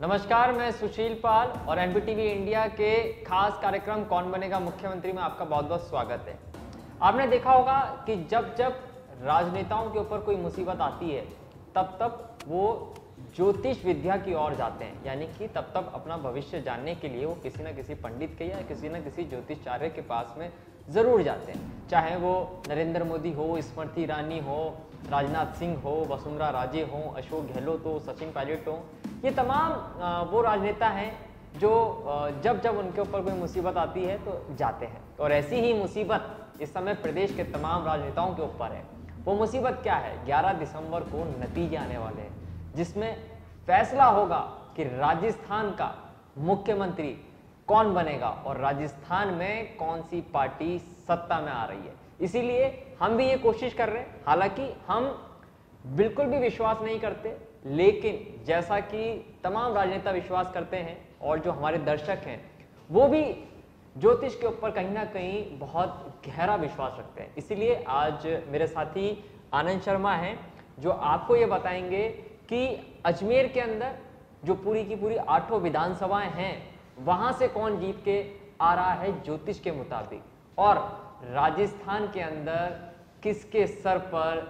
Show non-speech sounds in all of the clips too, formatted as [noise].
नमस्कार, मैं सुशील पाल और एनबीटीवी इंडिया के खास कार्यक्रम कौन बनेगा मुख्यमंत्री में आपका बहुत बहुत स्वागत है। आपने देखा होगा कि जब जब राजनेताओं के ऊपर कोई मुसीबत आती है, तब तब वो ज्योतिष विद्या की ओर जाते हैं, यानी कि तब तब अपना भविष्य जानने के लिए वो किसी न किसी पंडित के या किसी न किसी ज्योतिषचार्य के पास में ज़रूर जाते हैं। चाहे वो नरेंद्र मोदी हो, स्मृति ईरानी हो, राजनाथ सिंह हो, वसुंधरा राजे हो, अशोक गहलोत हो, सचिन पायलट हो ये तमाम वो राजनेता हैं जो जब जब उनके ऊपर कोई मुसीबत आती है तो जाते हैं। और ऐसी ही मुसीबत इस समय प्रदेश के तमाम राजनेताओं के ऊपर है। वो मुसीबत क्या है? 11 दिसंबर को नतीजे आने वाले हैं, जिसमें फैसला होगा कि राजस्थान का मुख्यमंत्री कौन बनेगा और राजस्थान में कौन सी पार्टी सत्ता में आ रही है। इसीलिए हम भी ये कोशिश कर रहे हैं। हालाँकि हम बिल्कुल भी विश्वास नहीं करते लेकिन जैसा कि तमाम राजनेता विश्वास करते हैं और जो हमारे दर्शक हैं, वो भी ज्योतिष के ऊपर कहीं ना कहीं बहुत गहरा विश्वास रखते हैं। इसीलिए आज मेरे साथी आनंद शर्मा हैं, जो आपको ये बताएँगे कि अजमेर के अंदर जो पूरी की पूरी आठों विधानसभाएँ हैं, वहाँ से कौन जीत के आ रहा है ज्योतिष के मुताबिक? और राजस्थान के अंदर किसके सर पर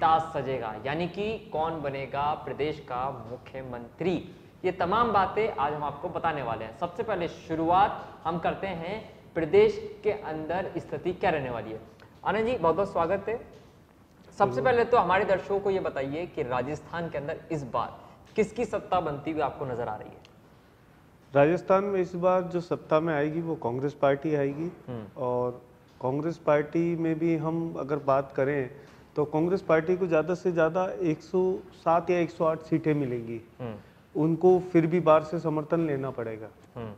ताज सजेगा? यानी कि कौन बनेगा प्रदेश का मुख्यमंत्री? ये तमाम बातें आज हम आपको बताने वाले हैं। सबसे पहले शुरुआत हम करते हैं प्रदेश के अंदर स्थिति क्या रहने वाली है? आनंद जी बहुत बहुत स्वागत है। सबसे पहले तो हमारे दर्शकों को ये बताइए कि राजस्थान के अंदर इस बार किसकी सत्ता बनती हुई आपको नज़र आ रही है? राजस्थान में इस बार जो सत्ता में आएगी वो कांग्रेस पार्टी आएगी और कांग्रेस पार्टी में भी हम अगर बात करें तो कांग्रेस पार्टी को ज़्यादा से ज़्यादा 107 या 108 सीटें मिलेंगी। उनको फिर भी बाहर से समर्थन लेना पड़ेगा। हम्म।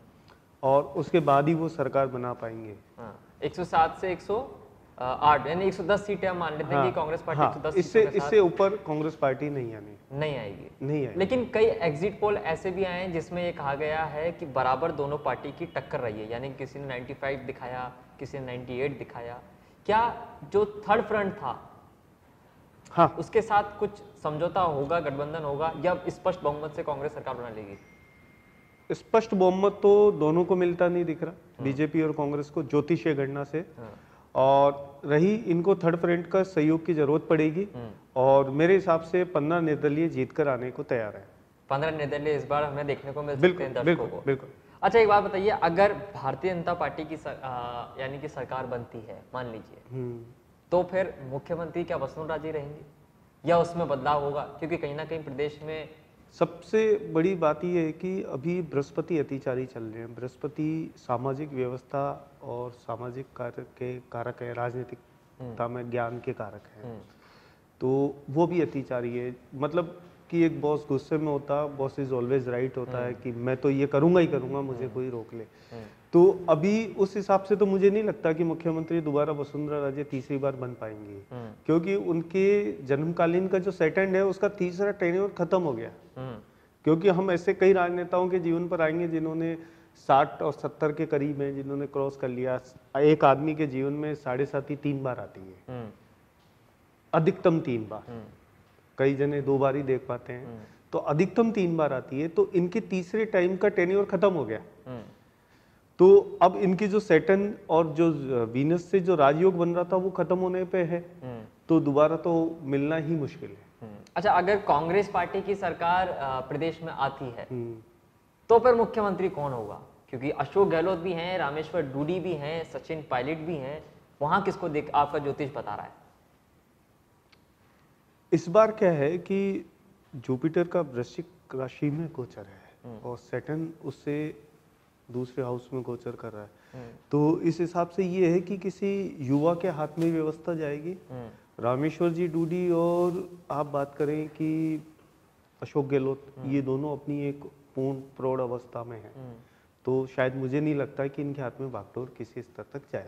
और उसके बाद ही वो सरकार बना पाएँगे। हाँ, 107 से 108 यानी 110 सीटें हम मान लेते हैं कि कांग्रेस पार्टी हाँ, 110 इससे इससे ऊपर कांग्रेस पार्टी नहीं आनी। नहीं आएगी। नहीं आएगी। लेकिन कई एग्जिट पोल ऐसे भी आए हैं जिसमें ये कहा गया है कि बराबर दोनों पार्टी की टक्कर रही है यानी किसी ने 95 दिखाया किसी ने 98 दिखाया। क्या जो थर्ड फ्रंट था हाँ। उसके साथ कुछ समझौता होगा गठबंधन होगा या स्पष्ट बहुमत से कांग्रेस सरकार बना लेगी? स्पष्ट बहुमत तो दोनों को मिलता नहीं दिख रहा बीजेपी और कांग्रेस को ज्योतिषीय गणना से। हाँ। और रही इनको थर्ड फ्रंट का सहयोग की ज़रूरत पड़ेगी। और मेरे हिसाब से पंद्रह निर्दलीय जीत कर आने को तैयार है। पंद्रह निर्दलीय इस बार हमें देखने को मिल सकते बिल्कुल हैं बिल्कुल को। बिल्कुल। अच्छा एक बात बताइए अगर भारतीय जनता पार्टी की यानी कि सरकार बनती है मान लीजिए हम्म, तो फिर मुख्यमंत्री क्या वसुंधरा राजे रहेंगे? या उसमें बदलाव होगा? क्योंकि कहीं ना कहीं प्रदेश में सबसे बड़ी बात यह है कि अभी बृहस्पति अतिचारी चल रहे हैं। बृहस्पति सामाजिक व्यवस्था और सामाजिक कार्य के कारक है राजनीतिकता में ज्ञान के कारक हैं। तो वो भी अतिचारी है। मतलब कि एक बॉस गुस्से में होता बॉस इज़ ऑलवेज राइट होता है कि मैं तो ये करूँगा ही करूँगा मुझे कोई रोक ले। तो अभी उस हिसाब से तो मुझे नहीं लगता कि मुख्यमंत्री दोबारा वसुंधरा राजे तीसरी बार बन पाएँगी। क्योंकि उनके जन्मकालीन का जो सेकंड है उसका तीसरा टेन्योर खत्म हो गया। हम्म, क्योंकि हम ऐसे कई राजनेताओं के जीवन पर आएँगे जिन्होंने साठ और सत्तर के करीब हैं जिन्होंने क्रॉस कर लिया। एक आदमी के जीवन में साढ़े ही तीन बार आती है। हम्म, अधिकतम तीन बार। हम्म, कई जने दो बार ही देख पाते हैं। तो अधिकतम तीन बार आती है तो इनके तीसरे टाइम का टेन्योर खत्म हो गया। हम्म, तो अब इनकी जो सेटन और जो वीनस से जो राजयोग बन रहा था वो खत्म होने पे है। हम्म, तो दोबारा तो मिलना ही मुश्किल है। हम्म। अच्छा अगर कांग्रेस पार्टी की सरकार प्रदेश में आती है हम्म। तो फिर मुख्यमंत्री कौन होगा? क्योंकि अशोक गहलोत भी हैं रामेश्वर डूडी भी हैं सचिन पायलट भी हैं वहाँ किसको देख आपका ज्योतिष बता रहा है? इस बार क्या है कि जुपिटर का वृश्चिक राशि में गोचर है और सेटन उससे दूसरे हाउस में गोचर कर रहा है। तो इस हिसाब से ये है कि किसी युवा के हाथ में व्यवस्था जाएगी। रामेश्वर जी डूडी और आप बात करें कि अशोक गहलोत ये दोनों अपनी एक पूर्ण प्रौढ़ अवस्था में हैं। तो शायद मुझे नहीं लगता कि इनके हाथ में बागडोर किसी स्तर तक जा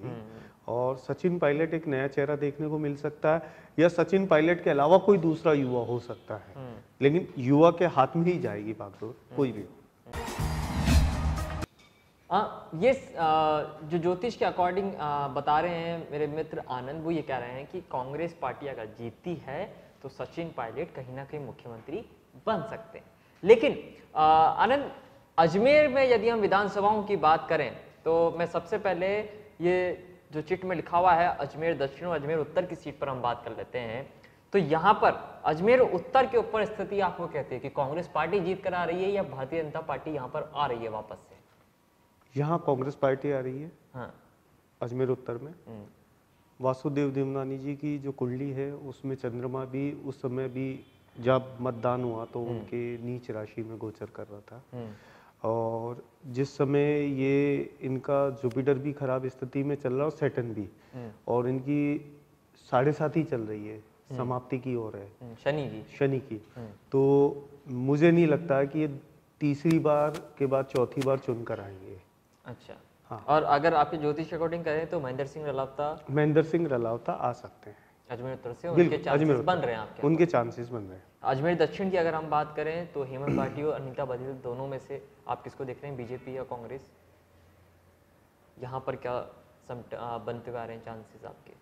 पाएगी और सचिन पायलट एक नया चेहरा देखने को मिल सकता है या सचिन पायलट के अलावा कोई दूसरा युवा हो सकता है। लेकिन युवा के हाथ में ही जाएगी बागडोर कोई भी। हो आ, ये आ, जो ज्योतिष के अकॉर्डिंग बता रहे हैं मेरे मित्र आनंद वो ये कह रहे हैं कि कांग्रेस पार्टी अगर जीतती है तो सचिन पायलट कहीं ना कहीं मुख्यमंत्री बन सकते हैं। लेकिन आनंद अजमेर में यदि हम विधानसभाओं की बात करें तो मैं सबसे पहले ये जो चिट में लिखा हुआ है अजमेर दक्षिण और अजमेर उत्तर की सीट पर हम बात कर लेते हैं। तो यहाँ पर अजमेर उत्तर के ऊपर स्थिति आपको कहते हैं कि कांग्रेस पार्टी जीत कर आ रही है या भारतीय जनता पार्टी यहाँ पर आ रही है वापस से? यहाँ कांग्रेस पार्टी आ रही है। हाँ। अजमेर उत्तर में। हम्म, वासुदेव देवनानी जी की जो कुंडली है उसमें चंद्रमा भी उस समय भी जब मतदान हुआ तो उनके नीच राशि में गोचर कर रहा था। हम्म, और जिस समय ये इनका जुपिटर भी खराब स्थिति में चल रहा है और सेटन भी हम्म, और इनकी साढ़े सात ही चल रही है समाप्ति की ओर है। हम्म, शनि की। शनि की। हम्म, तो मुझे नहीं लगता कि ये तीसरी बार के बाद चौथी बार चुनकर आएँगे। अच्छा। हाँ। और अगर आपके ज्योतिष अकॉर्डिंग करें तो महेंद्र सिंह रलावता महेंद्र सिंह रलावता आ सकते हैं। अजमेर उत्तर से उनके चांसेस बन रहे हैं आपके। उनके चांसेस बन रहे हैं। अजमेर दक्षिण की अगर हम बात करें तो हेमंत पार्टी और अनिता बघेल दोनों में से आप किसको देख रहे हैं? बीजेपी या कांग्रेस? यहाँ पर क्या समट आ, बनते हुए आ रहे हैं चांसेस आपके?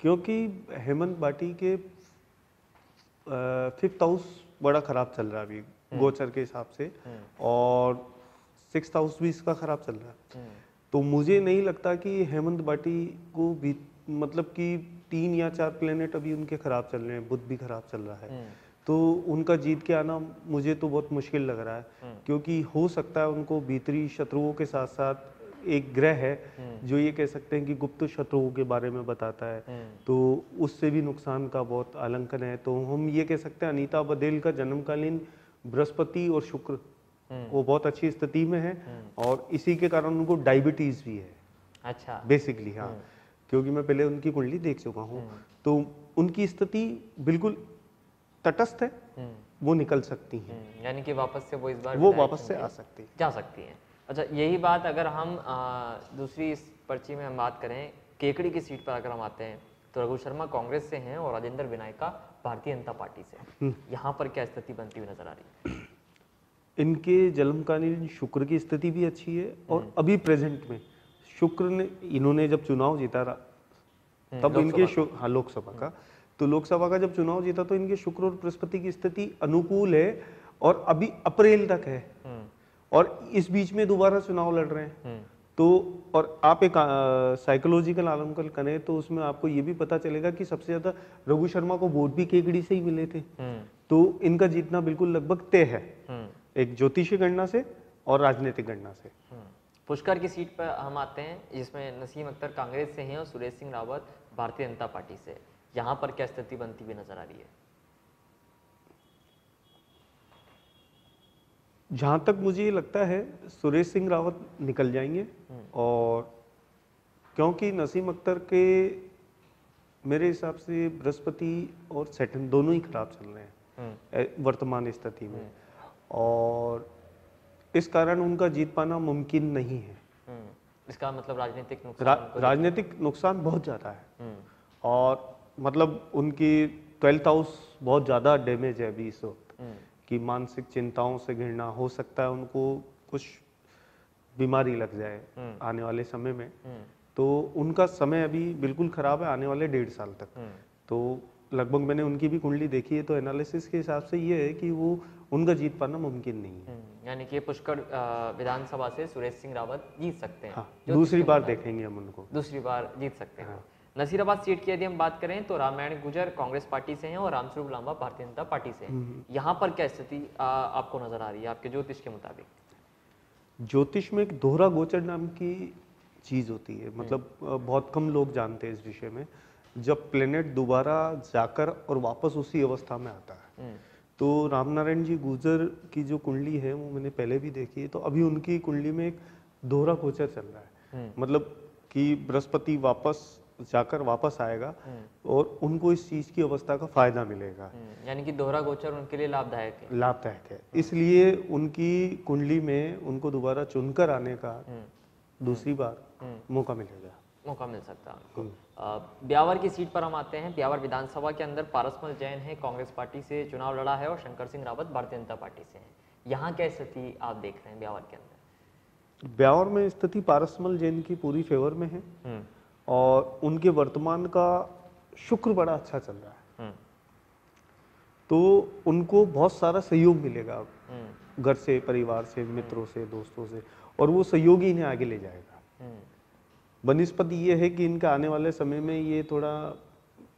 क्योंकि हेमंत बाटी के फिफ्थ हाउस बड़ा खराब चल रहा है अभी गोचर के हिसाब से। और सिक्स हाउस भी इसका खराब चल रहा है। हम्म, तो मुझे नहीं लगता कि हेमंत बाटी को भी मतलब कि तीन या चार प्लेनेट अभी उनके खराब चल रहे हैं बुध भी खराब चल रहा है। हम्म, तो उनका जीत के आना मुझे तो बहुत मुश्किल लग रहा है। क्योंकि हो सकता है उनको भीतरी शत्रुओं के साथ साथ एक ग्रह है जो ये कह सकते हैं कि गुप्त शत्रुओं के बारे में बताता है। हम्म, तो उससे भी नुकसान का बहुत आलंकन है। तो हम ये कह सकते हैं अनीता बदेल का जन्मकालीन बृहस्पति और शुक्र हम्म। वो बहुत अच्छी स्थिति में है और इसी के कारण उनको डायबिटीज़ भी है। अच्छा। बेसिकली हाँ। क्योंकि मैं पहले उनकी कुंडली देख चुका हूँ। तो उनकी स्थिति बिल्कुल तटस्थ है हम्म, वो निकल सकती हैं। हम्म, यानी कि वापस से वो इस बार वो वापस से आ सकती हैं। जा सकती हैं। अच्छा यही बात अगर हम आ, दूसरी इस पर्ची में हम बात करें केकड़ी की सीट पर अगर हम आते हैं तो रघु शर्मा कांग्रेस से हैं और राजेंद्र विनायका भारतीय जनता पार्टी से यहाँ पर क्या स्थिति बनती हुई नज़र आ रही है? [clears throat] इनके जन्मकालीन शुक्र की स्थिति भी अच्छी है और अभी प्रेजेंट में शुक्र ने इन्होंने जब चुनाव जीता रा- तब इनके हाँ लोकसभा का। तो लोकसभा का जब चुनाव जीता तो इनके शुक्र और बृहस्पति की स्थिति अनुकूल है और अभी अप्रैल तक है। हम्म, और इस बीच में दोबारा चुनाव लड़ रहे हैं। हम्म, तो और आप एक साइकोलॉजिकल आलमकल करें तो उसमें आपको ये भी पता चलेगा कि सबसे ज़्यादा रघु शर्मा को वोट भी केकड़ी से ही मिले थे। हम्म, तो इनका जीतना बिल्कुल लगभग तय है। एक ज्योतिषी गणना से और राजनीतिक गणना से। पुष्कर की सीट पर हम आते हैं जिसमें नसीम अख्तर कांग्रेस से हैं और सुरेश सिंह रावत भारतीय जनता पार्टी से। यहाँ पर क्या स्थिति बनती हुई नज़र आ रही है? जहाँ तक मुझे ये लगता है सुरेश सिंह रावत निकल जाएँगे और क्योंकि नसीम अख्तर के मेरे हिसाब से बृहस्पति और सेटन दोनों ही खराब चल रहे हैं हम्म, वर्तमान स्थिति में। और इस कारण उनका जीत पाना मुमकिन नहीं है। हम्म, इसका मतलब राजनीतिक नुकसान रा, राजनीतिक नुकसान बहुत ज़्यादा है। हम्म, और मतलब उनकी ट्वेल्थ हाउस बहुत ज़्यादा डैमेज है अभी इस वक्त हम्म, कि मानसिक चिंताओं से घिरना हो सकता है उनको कुछ बीमारी लग जाए हम्म। आने वाले समय में। हम्म, तो उनका समय अभी बिल्कुल खराब है आने वाले डेढ़ साल तक। तो लगभग मैंने उनकी भी कुंडली देखी है तो एनालिसिस के हिसाब से ये है कि वो उनका जीत पाना मुमकिन नहीं है। यानी कि पुष्कर विधानसभा से सुरेश सिंह रावत जीत सकते हैं। हाँ दूसरी बार देखेंगे हम उनको। दूसरी बार जीत सकते हैं। हाँ। नसीराबाद सीट की यदि हम बात करें तो रामायण गुजर कांग्रेस पार्टी से हैं और रामस्वरूप लांबा भारतीय जनता पार्टी से हैं। यहाँ पर क्या स्थिति आपको नज़र आ रही है? आपके ज्योतिष के मुताबिक। ज्योतिष में एक दोहरा गोचर नाम की चीज़ होती है। मतलब बहुत कम लोग जानते हैं इस विषय में। जब प्लेनेट दोबारा जाकर और वापस उसी अवस्था में आता है। हम्म, तो रामनारायण जी गुजर की जो कुंडली है वो मैंने पहले भी देखी है। तो अभी उनकी कुंडली में एक दोहरा गोचर चल रहा है। हम्म, मतलब कि बृहस्पति वापस जाकर वापस आएगा और उनको इस चीज़ की अवस्था का फ़ायदा मिलेगा। हम्म, यानी कि दोहरा गोचर उनके लिए लाभदायक है। लाभदायक है। इसलिए उनकी कुंडली में उनको दोबारा चुनकर आने का हम्म, दूसरी बार हम्म। मौका मिलेगा। मौका मिल सकता है ब्यावर की सीट पर हम आते हैं। ब्यावर विधानसभा के अंदर पारसमल जैन है कांग्रेस पार्टी से चुनाव लड़ा है और शंकर सिंह रावत भारतीय जनता पार्टी से हैं। यहाँ क्या स्थिति आप देख रहे हैं ब्यावर के अंदर? ब्यावर में स्थिति पारसमल जैन की पूरी फेवर में है। हम्म, और उनके वर्तमान का शुक्र बड़ा अच्छा चल रहा है। हम्म, तो उनको बहुत सारा सहयोग मिलेगा हम्म, घर से परिवार से मित्रों से दोस्तों से और वो सहयोग ही इन्हें आगे ले जाएगा। हम्म, बनस्पति ये है कि इनका आने वाले समय में ये थोड़ा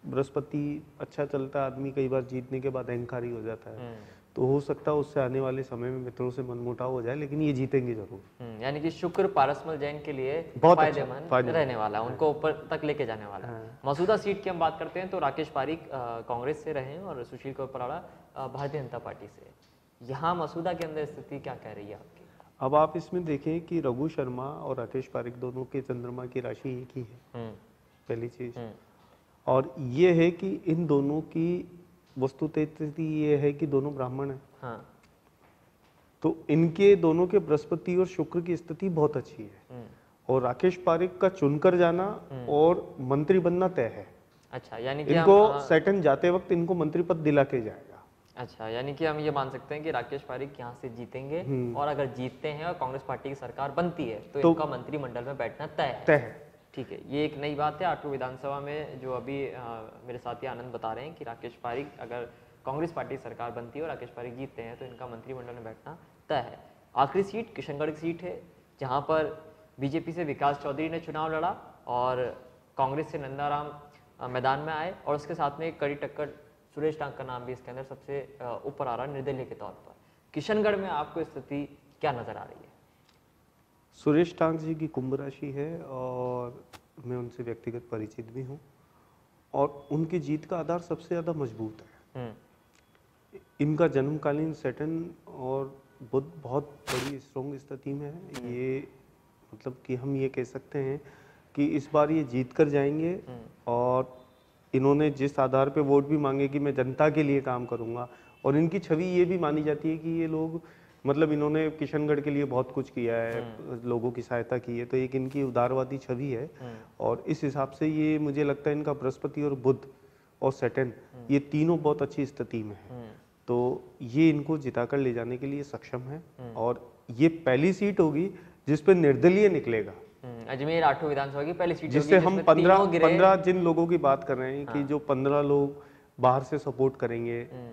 बृहस्पति अच्छा चलता है आदमी कई बार जीतने के बाद अहंकारी हो जाता है। तो हो सकता है उससे आने वाले समय में मित्रों से मनमुटाव हो जाए लेकिन ये जीतेंगे ज़रूर। हम्म, यानी कि शुक्र पारसमल जैन के लिए बहुत अच्छा, फ़ायदेमंद फ़ायदेमंद। रहने वाला है उनको ऊपर तक लेके जाने वाला है। हाँ। मसूदा सीट की हम बात करते हैं तो राकेश पारिक कांग्रेस से रहे हैं और सुशील कुमार पराड़ा भारतीय जनता पार्टी से। यहाँ मसूदा के अंदर स्थिति क्या कह रही है आपकी? अब आप इसमें देखें कि रघु शर्मा और राकेश पारिक दोनों के चंद्रमा की राशि एक ही है। हम्म, पहली चीज़। हम्म, और ये है कि इन दोनों की वस्तुतः स्थिति ये है कि दोनों ब्राह्मण हैं। हाँ। तो इनके दोनों के बृहस्पति और शुक्र की स्थिति बहुत अच्छी है। हम्म, और राकेश पारिक का चुनकर जाना और मंत्री बनना तय है। अच्छा यानी कि इनको हम, सेटन जाते वक्त इनको मंत्री पद दिला के जाएगा। अच्छा यानी कि हम ये मान सकते हैं कि राकेश पारिक यहाँ से जीतेंगे और अगर जीतते हैं और कांग्रेस पार्टी की सरकार बनती है तो, तो- इनका मंत्रिमंडल में बैठना तय है। तय है। ठीक है ये एक नई बात है। आठवीं विधानसभा में जो अभी अ, मेरे साथी आनंद बता रहे हैं कि राकेश पारिक अगर कांग्रेस पार्टी सरकार बनती है और राकेश पारिक जीतते हैं तो इनका मंत्रिमंडल में बैठना तय है। आखिरी सीट किशनगढ़ की सीट है जहाँ पर बीजेपी से विकास चौधरी ने चुनाव लड़ा और कांग्रेस से नंदाराम मैदान में आए और उसके साथ में एक कड़ी टक्कर सुरेश टांग का नाम भी इसके अंदर सबसे ऊपर आ रहा है निर्दलीय के तौर पर। किशनगढ़ में आपको स्थिति क्या नज़र आ रही है? सुरेश टांग जी की कुंभ राशि है और मैं उनसे व्यक्तिगत परिचित भी हूँ और उनकी जीत का आधार सबसे ज़्यादा मज़बूत है। हम्म, इनका जन्मकालीन सेटन और बुद्ध बहुत बड़ी स्ट्रॉन्ग स्थिति में है। ये मतलब कि हम ये कह सकते हैं कि इस बार ये जीत कर जाएँगे और इन्होंने जिस आधार पे वोट भी मांगे कि मैं जनता के लिए काम करूँगा और इनकी छवि ये भी मानी जाती है कि ये लोग मतलब इन्होंने किशनगढ़ के लिए बहुत कुछ किया है लोगों की सहायता की है तो एक इनकी उदारवादी छवि है। और इस हिसाब से ये मुझे लगता है इनका बृहस्पति और बुद्ध और सेटन ये तीनों बहुत अच्छी स्थिति में है। हम्म, तो ये इनको जिताकर ले जाने के लिए सक्षम है। और ये पहली सीट होगी जिसपे निर्दलीय निकलेगा। हम्म, अजमेर आठों विधानसभा की पहली सीट जिससे हम पंद्रह हाँ। पंद्रह जिन लोगों की बात कर रहे हैं कि जो पंद्रह लोग बाहर से सपोर्ट करेंगे हम्म,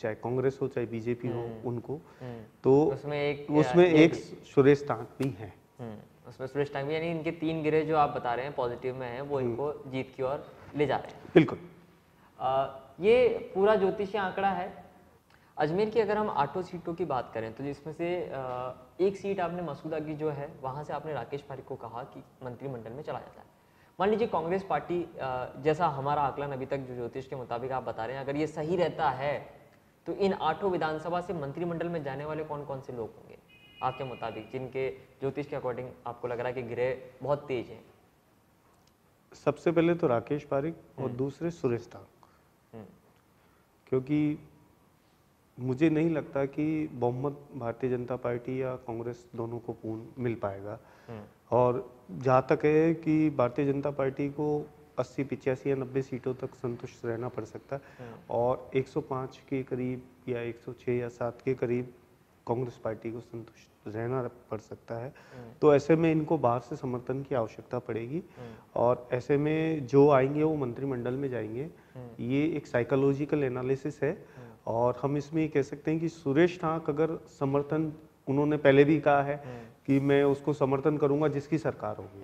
चाहे कांग्रेस हो चाहे बीजेपी हो उनको। हम्म, तो उसमें एक उसमें एक सुरेश भी है। हम्म, उसमें सुरेश टांग भी यानी इनके तीन गिरे जो आप बता रहे हैं पॉजिटिव में है वो इनको जीत की ओर ले जा रहे हैं। बिल्कुल। आ, ये पूरा ज्योतिषीय आंकड़ा है। अजमेर की अगर हम आठों सीटों की बात करें तो जिसमें से एक सीट आपने मसूदा की जो है वहाँ से आपने राकेश पारिक को कहा कि मंत्रिमंडल में चला जाता है। मान लीजिए कांग्रेस पार्टी जैसा हमारा आकलन अभी तक जो ज्योतिष के मुताबिक आप बता रहे हैं अगर ये सही रहता है तो इन आठों विधानसभा से मंत्रिमंडल में जाने वाले कौन कौन से लोग होंगे? आपके मुताबिक जिनके ज्योतिष के अकॉर्डिंग आपको लग रहा है कि गिरे बहुत तेज हैं। सबसे पहले तो राकेश पारिक और दूसरे सुरेश तांक हम्म, क्योंकि मुझे नहीं लगता कि बहुमत भारतीय जनता पार्टी या कांग्रेस दोनों को पूर्ण मिल पाएगा। हम्म, और जहाँ तक है कि भारतीय जनता पार्टी को 80 पिचासी या 90 सीटों तक संतुष्ट रहना पड़ सकता। है। और 105 के करीब या 106 या 7 के करीब कांग्रेस पार्टी को संतुष्ट रहना पड़ सकता है। तो ऐसे में इनको बाहर से समर्थन की आवश्यकता पड़ेगी। और ऐसे में जो आएँगे वो मंत्रिमंडल में जाएँगे। ये एक साइकोलॉजिकल एनालिसिस है। और हम इसमें ये कह सकते हैं कि सुरेश ठाक अगर समर्थन उन्होंने पहले भी कहा है कि मैं उसको समर्थन करूँगा जिसकी सरकार होगी।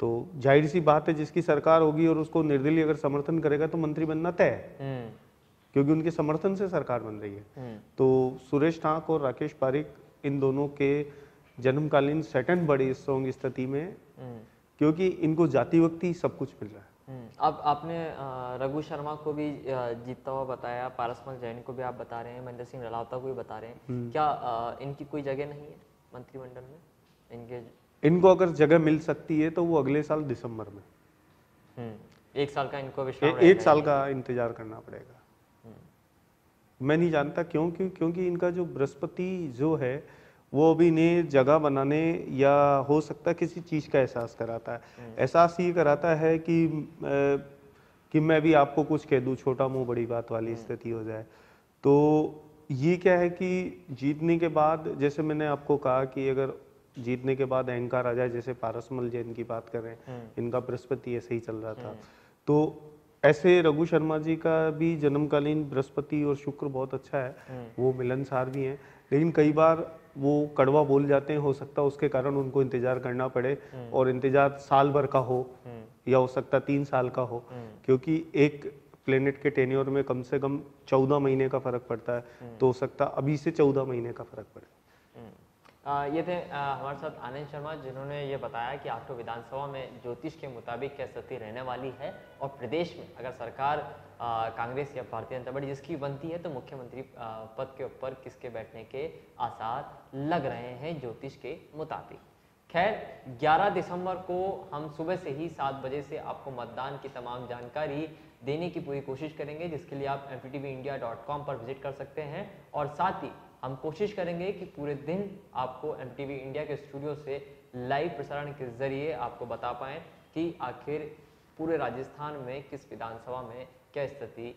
तो ज़ाहिर सी बात है जिसकी सरकार होगी और उसको निर्दलीय अगर समर्थन करेगा तो मंत्री बनना तय है। हम्म, क्योंकि उनके समर्थन से सरकार बन रही है। हम्म, तो सुरेश ठाक और राकेश पारिक इन दोनों के जन्मकालीन सेटन बड़ी स्ट्रॉन्ग स्थिति में हम्म, क्योंकि इनको जाति वक्ती सब कुछ मिल रहा है। अब आपने रघु शर्मा को भी जीतता हुआ बताया पारसमल जैन को भी आप बता रहे हैं महेंद्र सिंह रलावता को भी बता रहे हैं। क्या इनकी कोई जगह नहीं है मंत्रिमंडल में? इनके इनको अगर जगह मिल सकती है तो वो अगले साल दिसंबर में। हम्म, एक साल का इनको ए, एक। साल का इंतज़ार करना पड़ेगा। मैं नहीं जानता क्यों क्यों क्योंकि इनका जो बृहस्पति जो है वो अभी इन्हें जगह बनाने या हो सकता है किसी चीज़ का एहसास कराता है। एहसास ये कराता है कि अ, कि मैं भी आपको कुछ कह दूँ छोटा मुँह बड़ी बात वाली स्थिति हो जाए। तो ये क्या है कि जीतने के बाद जैसे मैंने आपको कहा कि अगर जीतने के बाद अहंकार आ जाए जैसे पारसमल जैन की बात करें इनका बृहस्पति ऐसे ही चल रहा था। तो ऐसे रघु शर्मा जी का भी जन्मकालीन बृहस्पति और शुक्र बहुत अच्छा है। वो मिलनसार भी हैं। लेकिन कई बार वो कड़वा बोल जाते हैं हो सकता है उसके कारण उनको इंतज़ार करना पड़े और इंतज़ार साल भर का हो या हो सकता तीन साल का हो। क्योंकि एक प्लेनेट के टेन्योर में कम से कम चौदह महीने का फ़र्क पड़ता है। तो हो सकता अभी से चौदह महीने का फ़र्क पड़े। आ, ये थे आ, हमारे साथ आनंद शर्मा जिन्होंने ये बताया कि आठों विधानसभा में ज्योतिष के मुताबिक क्या स्थिति रहने वाली है और प्रदेश में अगर सरकार कांग्रेस या भारतीय जनता पार्टी जिसकी बनती है तो मुख्यमंत्री पद के ऊपर किसके बैठने के आसार लग रहे हैं ज्योतिष के मुताबिक। खैर 11 दिसंबर को हम सुबह से ही सात बजे से आपको मतदान की तमाम जानकारी देने की पूरी कोशिश करेंगे जिसके लिए आप एम पर विज़िट कर सकते हैं और साथ ही हम कोशिश करेंगे कि पूरे दिन आपको एमटीवी इंडिया के स्टूडियो से लाइव प्रसारण के ज़रिए आपको बता पाएँ कि आखिर पूरे राजस्थान में किस विधानसभा में क्या स्थिति